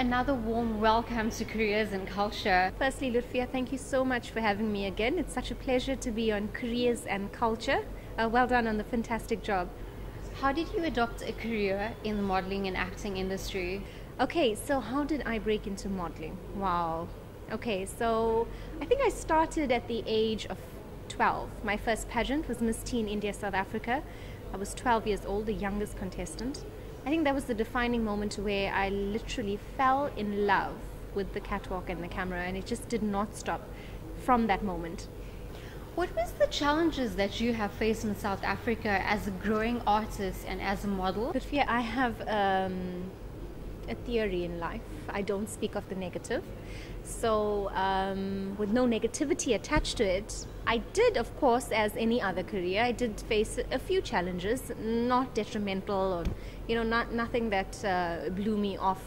Another warm welcome to Careers and Culture. Firstly, Lutfia, thank you so much for having me again. It's such a pleasure to be on Careers and Culture. Uh, well done on the fantastic job. How did you adopt a career in the modeling and acting industry? Okay, so how did I break into modeling? Wow. Okay, so I think I started at the age of 12. My first pageant was Miss Teen India South Africa. I was 12 years old, the youngest contestant. I think that was the defining moment where I literally fell in love with the catwalk and the camera, and it just did not stop from that moment. What was the challenges that you have faced in South Africa as a growing artist and as a model? But yeah, I have um, a theory in life. I don't speak of the negative. So, um, with no negativity attached to it, I did, of course, as any other career, I did face a few challenges, not detrimental or, you know, not nothing that uh, blew me off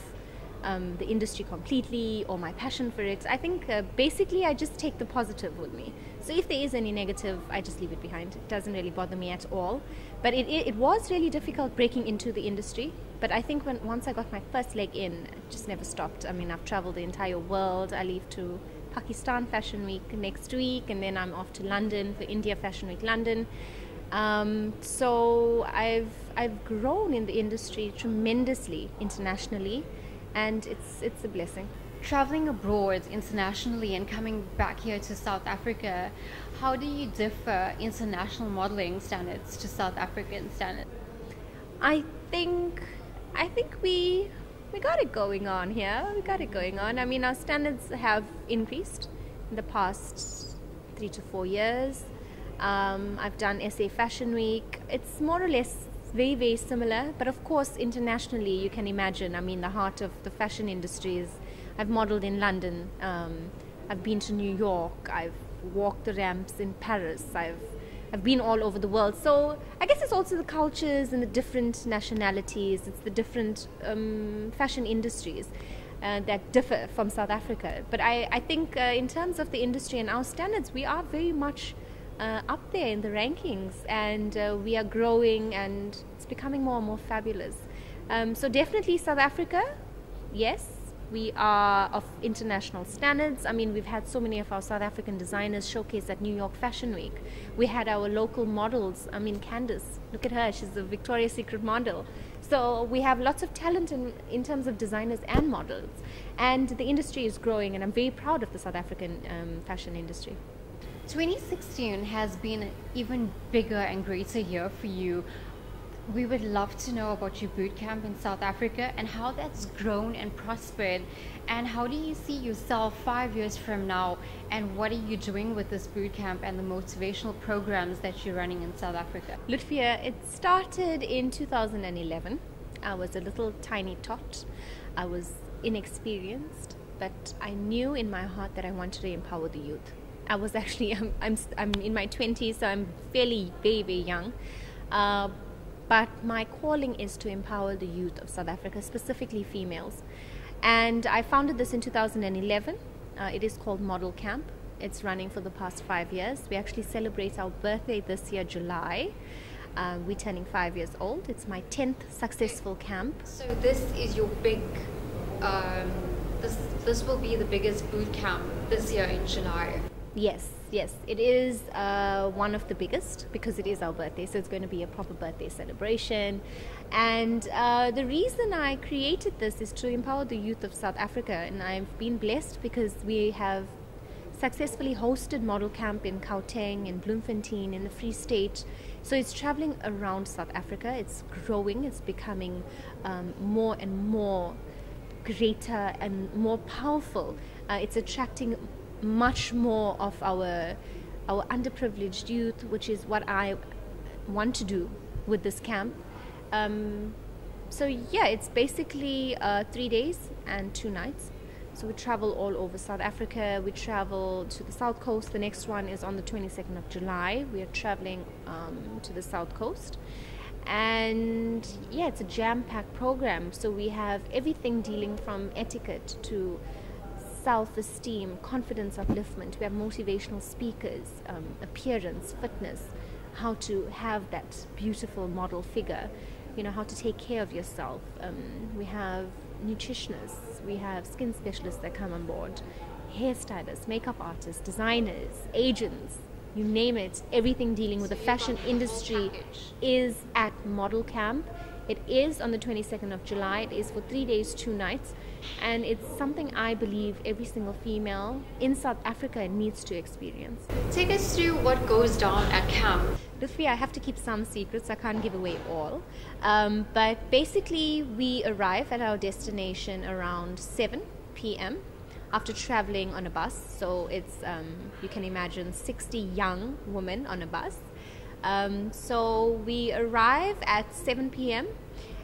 um, the industry completely or my passion for it. I think uh, basically I just take the positive with me. So if there is any negative, I just leave it behind. It doesn't really bother me at all. But it, it, it was really difficult breaking into the industry. But I think when once I got my first leg in, it just never stopped. I mean, I've traveled the entire world. I leave to Pakistan Fashion Week next week, and then I'm off to London for India Fashion Week London. Um, so I've I've grown in the industry tremendously internationally and it's it's a blessing. Traveling abroad internationally and coming back here to South Africa, how do you differ international modeling standards to South African standards? I think I think we we got it going on here. We got it going on. I mean, our standards have increased in the past three to four years. Um, I've done SA Fashion Week. It's more or less very, very similar. But of course, internationally, you can imagine, I mean, the heart of the fashion industry is I've modeled in London, um, I've been to New York, I've walked the ramps in Paris, I've I've been all over the world. So I guess it's also the cultures and the different nationalities, it's the different um, fashion industries. Uh, that differ from South Africa. But I, I think, uh, in terms of the industry and our standards, we are very much uh, up there in the rankings and uh, we are growing and it's becoming more and more fabulous. Um, so, definitely South Africa, yes, we are of international standards. I mean, we've had so many of our South African designers showcase at New York Fashion Week. We had our local models. I mean, Candice, look at her, she's a Victoria's Secret model. So we have lots of talent in, in terms of designers and models. And the industry is growing, and I'm very proud of the South African um, fashion industry. 2016 has been an even bigger and greater year for you. We would love to know about your boot camp in South Africa and how that's grown and prospered. And how do you see yourself five years from now? And what are you doing with this boot camp and the motivational programs that you're running in South Africa? Lutfia, it started in 2011. I was a little tiny tot. I was inexperienced, but I knew in my heart that I wanted to empower the youth. I was actually I'm I'm, I'm in my 20s, so I'm fairly very very young. Uh, but my calling is to empower the youth of South Africa, specifically females. And I founded this in 2011. Uh, it is called Model Camp. It's running for the past five years. We actually celebrate our birthday this year, July. Uh, we're turning five years old. It's my 10th successful camp. So, this is your big, um, this, this will be the biggest boot camp this year in July. Yes, yes, it is uh, one of the biggest because it is our birthday, so it's going to be a proper birthday celebration. And uh, the reason I created this is to empower the youth of South Africa, and I've been blessed because we have successfully hosted model camp in Gauteng, in Bloemfontein, in the Free State. So it's traveling around South Africa. It's growing. It's becoming um, more and more greater and more powerful. Uh, it's attracting much more of our our underprivileged youth, which is what I want to do with this camp. Um, so yeah, it's basically uh, three days and two nights. So we travel all over South Africa. We travel to the south coast. The next one is on the 22nd of July. We are traveling um, to the south coast. And yeah, it's a jam packed program. So we have everything dealing from etiquette to self esteem, confidence upliftment. We have motivational speakers, um, appearance, fitness, how to have that beautiful model figure, you know, how to take care of yourself. Um, we have nutritionists, we have skin specialists that come on board, hairstylists, makeup artists, designers, agents, you name it, everything dealing with the fashion industry is at Model Camp. It is on the 22nd of July. It is for three days, two nights. And it's something I believe every single female in South Africa needs to experience. Take us through what goes down at camp. Lutfi, I have to keep some secrets. I can't give away all. Um, but basically, we arrive at our destination around 7 p.m after traveling on a bus. So it's, um, you can imagine, 60 young women on a bus. Um, so we arrive at 7 p.m.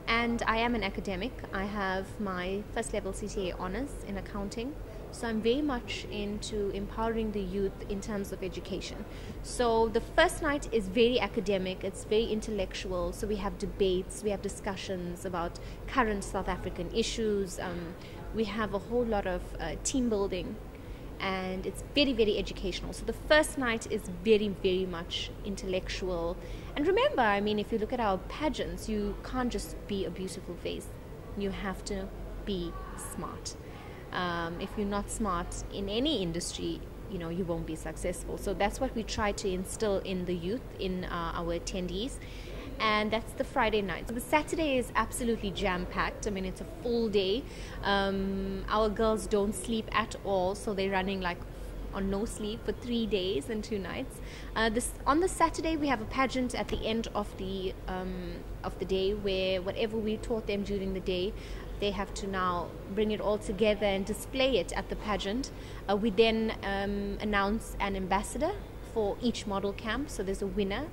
and I am an academic. I have my first level CTA honors in accounting. So I'm very much into empowering the youth in terms of education. So the first night is very academic, it's very intellectual. So we have debates, we have discussions about current South African issues. Um, we have a whole lot of uh, team building and it's very very educational. So the first night is very very much intellectual. And remember i mean if you look at our pageants you can't just be a beautiful face. You have to be smart. Um, if you're not smart in any industry you know you won't be successful. So that's what we try to instill in the youth in uh, our attendees and that's the Friday night. So the Saturday is absolutely jam packed. I mean, it's a full day. Um, our girls don't sleep at all, so they're running like on no sleep for three days and two nights. Uh, this on the Saturday we have a pageant at the end of the um, of the day where whatever we taught them during the day. They have to now bring it all together and display it at the pageant. Uh, we then um, announce an ambassador for each model camp. So there's a winner,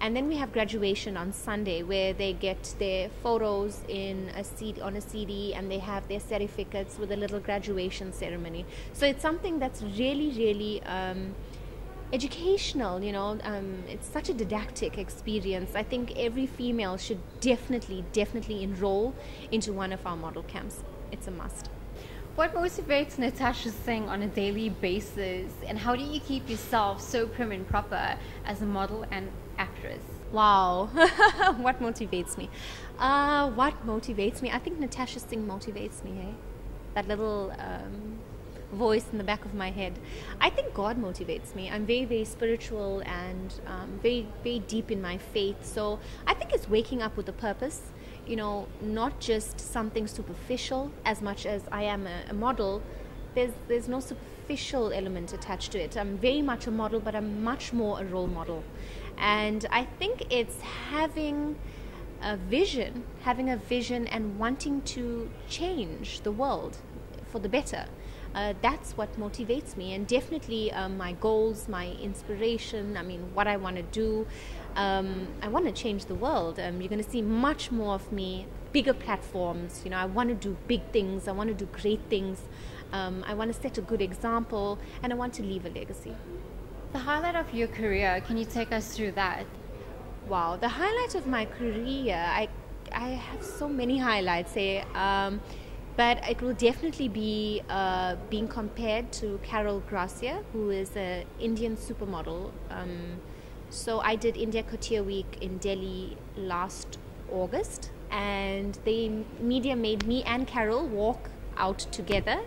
and then we have graduation on Sunday where they get their photos in a CD, on a CD and they have their certificates with a little graduation ceremony. So it's something that's really, really um, educational, you know. Um, it's such a didactic experience. I think every female should definitely, definitely enroll into one of our model camps. It's a must. What motivates Neetasha Singh on a daily basis, and how do you keep yourself so prim and proper as a model and actress? Wow, what motivates me? Uh, what motivates me? I think Neetasha Singh motivates me. Hey, that little um, voice in the back of my head. I think God motivates me. I'm very, very spiritual and um, very, very deep in my faith. So I think it's waking up with a purpose you know, not just something superficial as much as I am a, a model. There's there's no superficial element attached to it. I'm very much a model, but I'm much more a role model. And I think it's having a vision, having a vision and wanting to change the world for the better. Uh, that's what motivates me, and definitely um, my goals, my inspiration. I mean, what I want to do. Um, I want to change the world. Um, you're going to see much more of me, bigger platforms. You know, I want to do big things. I want to do great things. Um, I want to set a good example, and I want to leave a legacy. The highlight of your career. Can you take us through that? Wow, the highlight of my career. I I have so many highlights. Say. Um, but it will definitely be uh, being compared to Carol Gracia, who is an Indian supermodel. Um, so I did India Couture Week in Delhi last August, and the media made me and Carol walk out together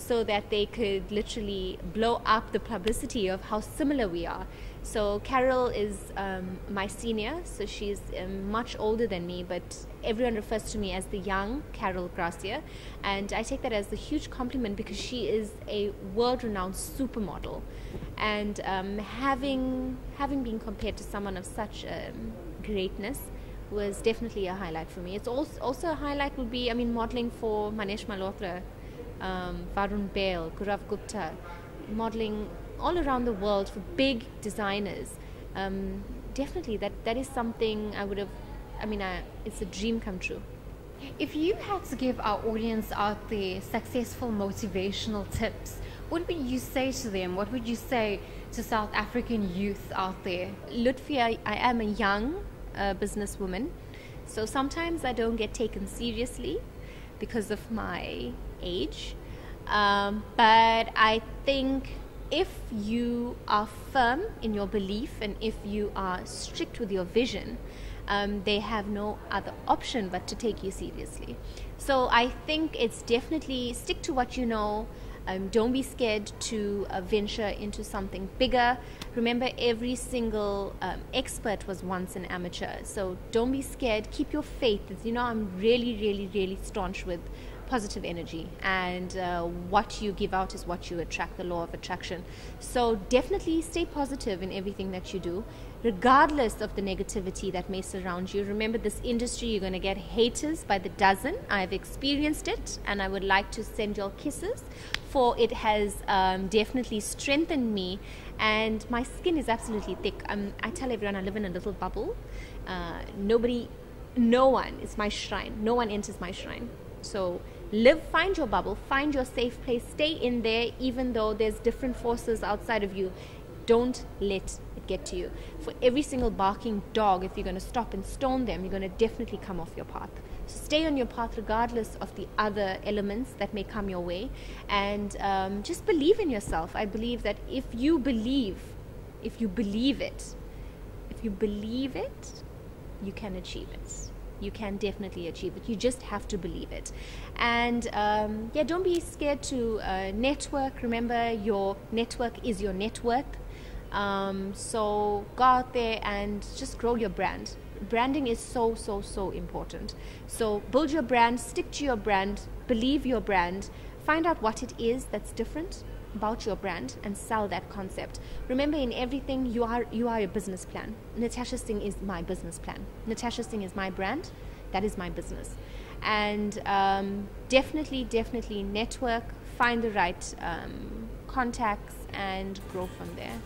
so that they could literally blow up the publicity of how similar we are. So Carol is um, my senior, so she's um, much older than me, but everyone refers to me as the young Carol Gracia, and I take that as a huge compliment because she is a world-renowned supermodel, and um, having having been compared to someone of such um, greatness was definitely a highlight for me. It's also also a highlight would be I mean modeling for Manish Malhotra, um, Varun Bahl, Gaurav Gupta, modeling all around the world for big designers. Um, definitely, that that is something I would have. I mean, I, it's a dream come true. If you had to give our audience out there successful motivational tips, what would you say to them? What would you say to South African youth out there? Lutfi, I, I am a young uh, businesswoman, so sometimes I don't get taken seriously because of my age. Um, but I think if you are firm in your belief and if you are strict with your vision, um, they have no other option but to take you seriously. So I think it's definitely stick to what you know. Um, don't be scared to uh, venture into something bigger. Remember, every single um, expert was once an amateur. So don't be scared. Keep your faith. You know, I'm really, really, really staunch with positive energy, and uh, what you give out is what you attract, the law of attraction. So definitely stay positive in everything that you do, regardless of the negativity that may surround you. Remember, this industry, you're going to get haters by the dozen. I've experienced it, and I would like to send you all kisses, for it has um, definitely strengthened me, and my skin is absolutely thick. Um, I tell everyone I live in a little bubble. Uh, nobody, no one is my shrine. No one enters my shrine. So live find your bubble find your safe place stay in there even though there's different forces outside of you. Don't let it get to you. For every single barking dog if you're going to stop and stone them you're going to definitely come off your path. So stay on your path regardless of the other elements that may come your way. And um, just believe in yourself. I believe that if you believe if you believe it if you believe it you can achieve it you can definitely achieve it. You just have to believe it. And um, yeah, don't be scared to uh, network. Remember, your network is your net worth. Um, so go out there and just grow your brand. Branding is so, so, so important. So build your brand, stick to your brand, believe your brand, find out what it is that's different about your brand and sell that concept. Remember, in everything, you are you are your business plan. Neetasha Singh is my business plan. Neetasha Singh is my brand. That is my business, and um, definitely, definitely network, find the right um, contacts, and grow from there.